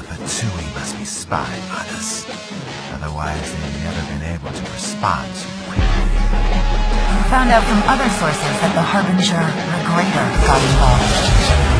the Fatui must be spying on us. Otherwise, they've never been able to respond so quickly. Found out from other sources that the Harbinger the Regrator, got involved.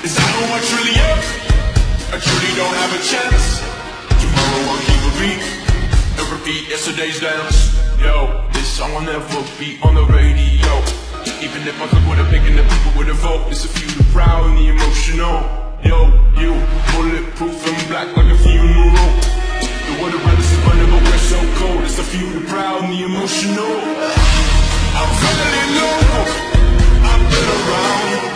Is that who I truly am? I truly don't have a chance. Tomorrow I'll keep a beat and repeat yesterday's dance. Yo, this song will never be on the radio. Even if my clip would have picking the people would have vote. It's a few the proud and the emotional. Yo, you bulletproof and black like a funeral. The around us is burning, but we're so cold. It's a few the proud and the emotional. I'm feeling local. I've been around.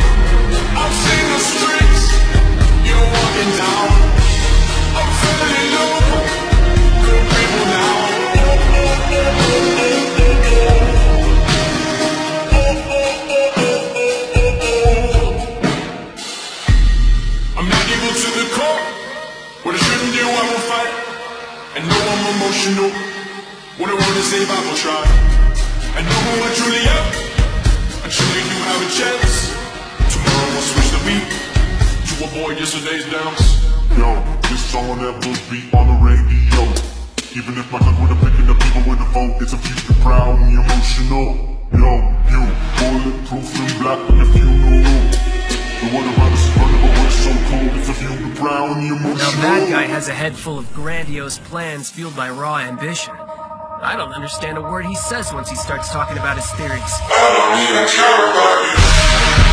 Emotional. What I want to say, I will try. I know who I truly am. I truly do have a chance. Tomorrow I'll switch the beat to avoid yesterday's dance. Yo, this song will never be on the radio. Even if my click would have picked the people with the vote, it's a future proud and emotional. Yo, you, bulletproof and black like a funeral. The word around us is running, but we're so cold, it's a future proud and emotional. Now that guy has a head full of grandiose plans fueled by raw ambition. I don't understand a word he says once he starts talking about his theories. I don't even care about you.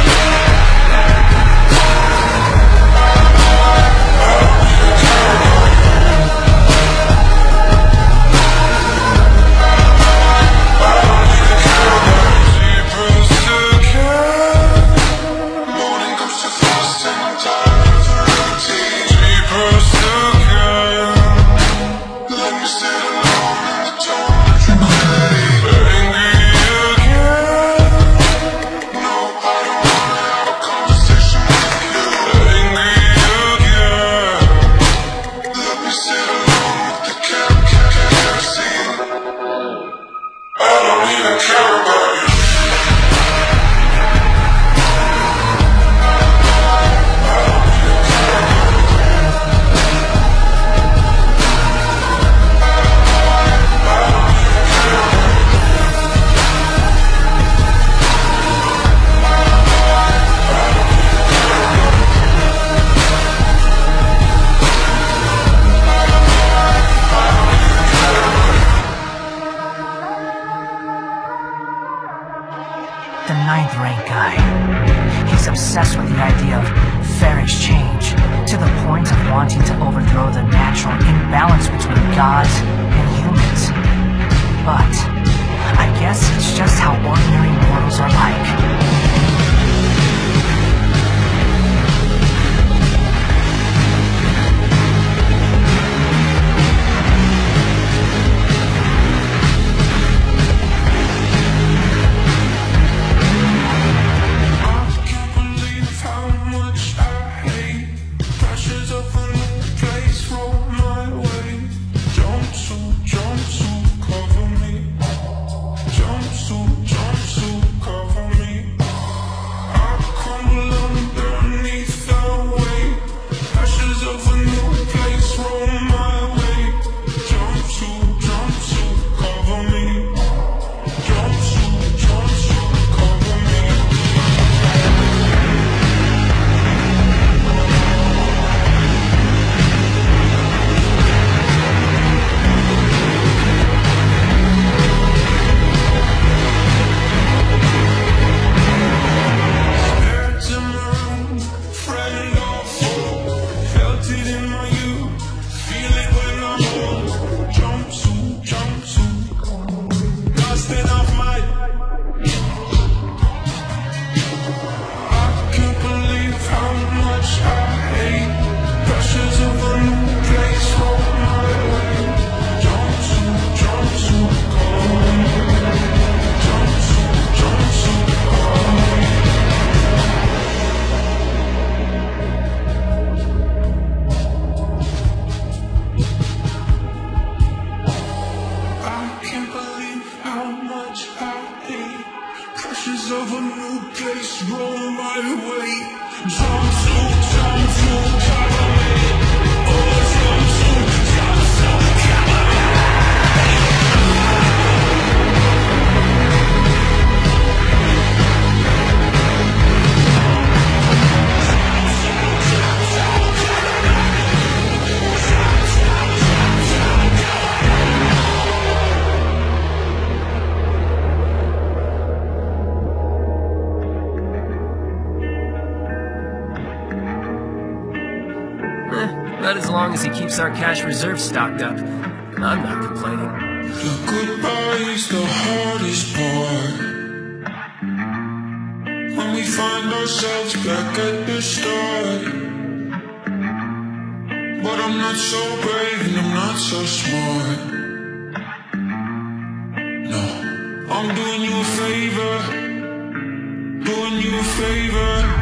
he keeps our cash reserves stocked up. I'm not complaining. The goodbye is the hardest part. When we find ourselves back at the start. But I'm not so brave and I'm not so smart. No, I'm doing you a favor. Doing you a favor.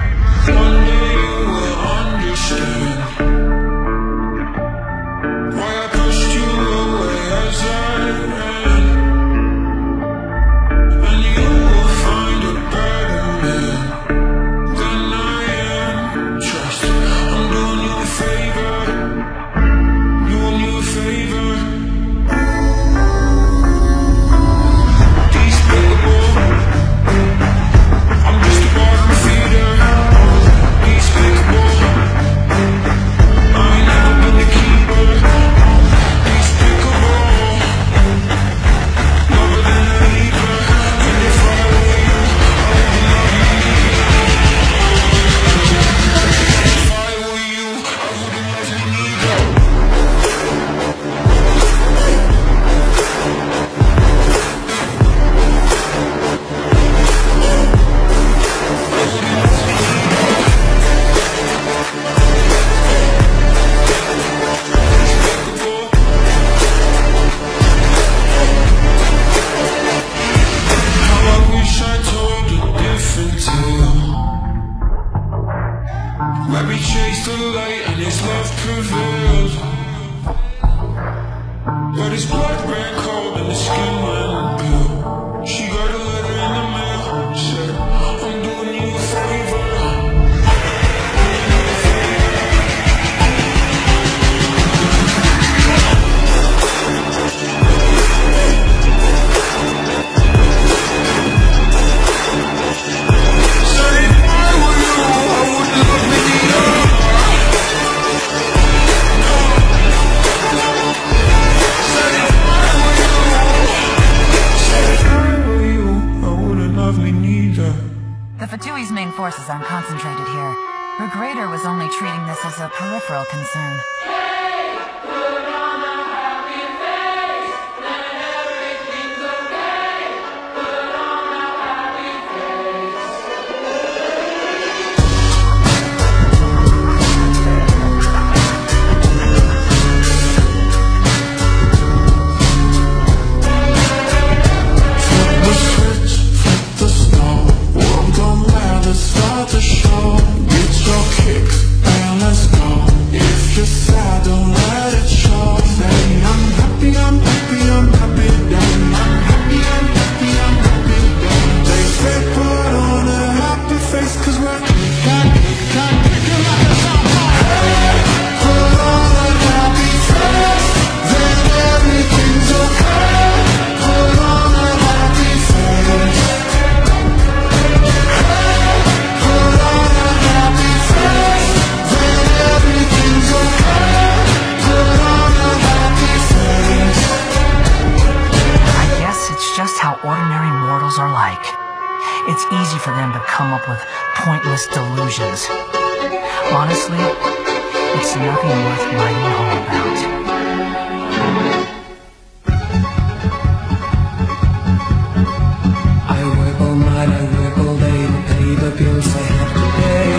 bills I have to pay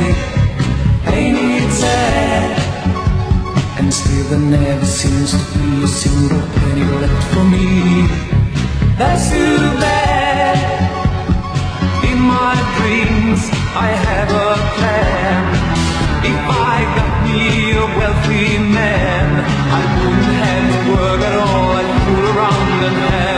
I need that And still there never seems to be a single penny left for me. That's too bad. In my dreams I have a plan. If I got me a wealthy man I wouldn't have to work at all I'd fool around the man.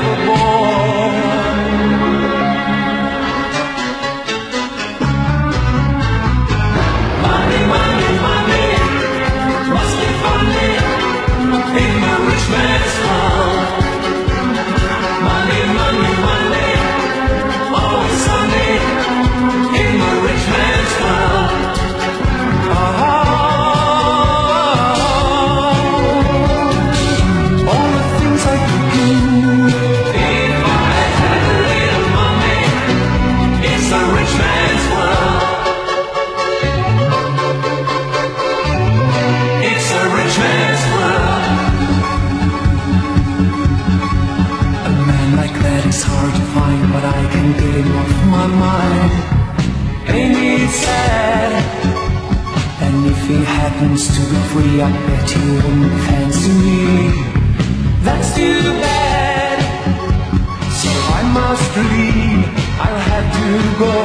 So I must leave, I'll have to go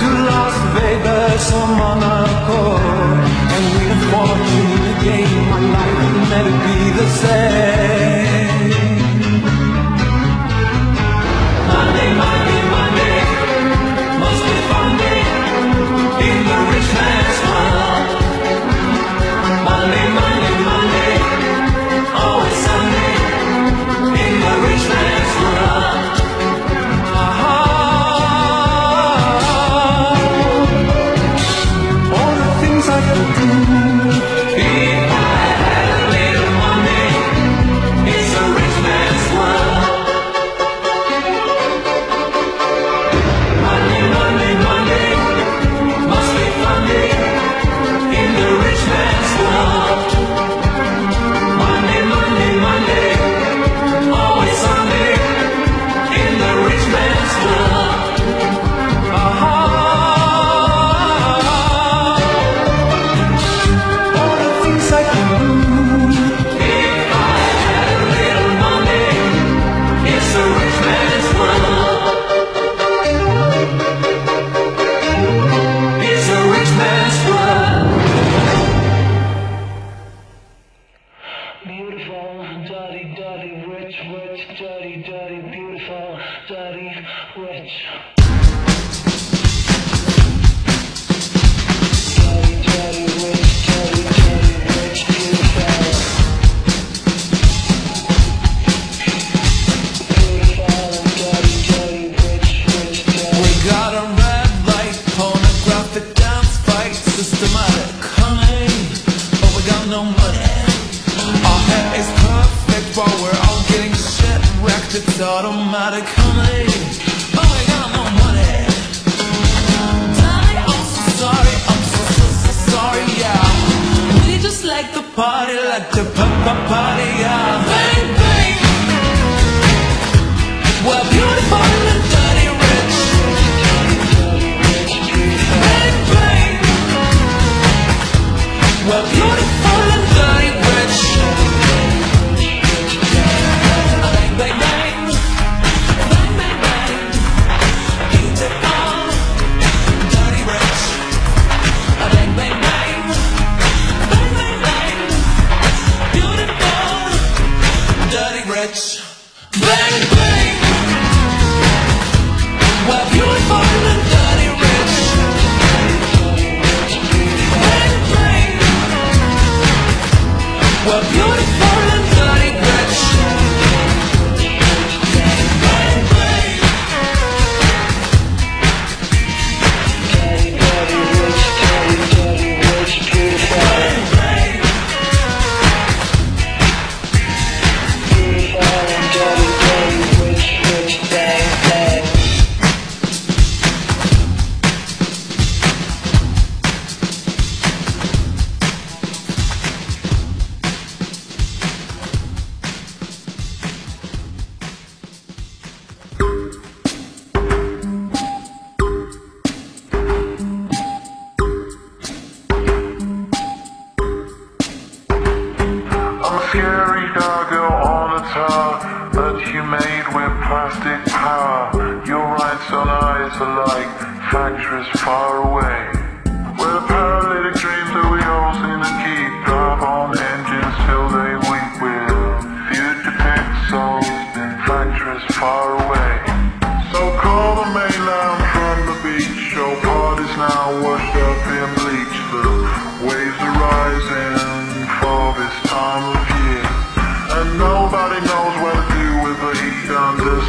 To Las Vegas or Monaco. And with fortune again, my life will never be the same. Party like the pop party, yeah.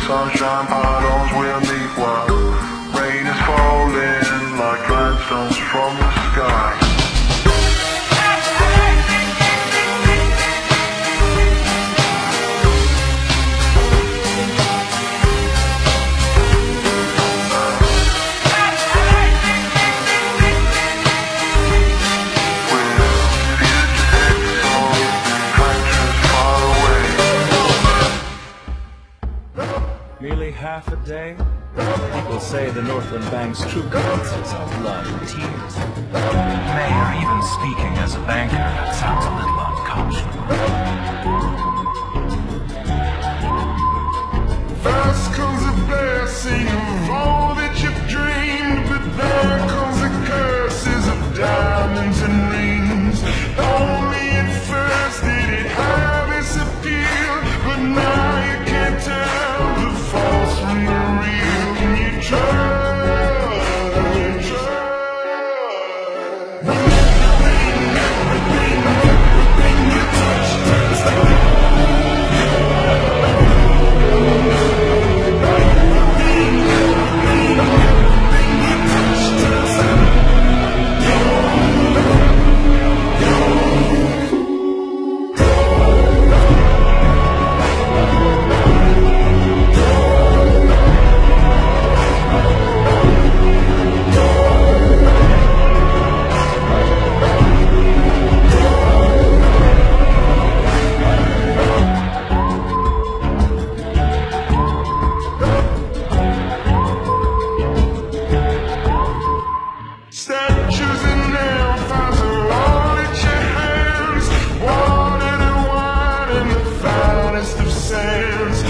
sunshine bottles with me. the Northland Bank's true currencies are blood and tears. Mayor, even speaking as a banker, sounds a little unconscionable. Fast comes a bear, see you sails.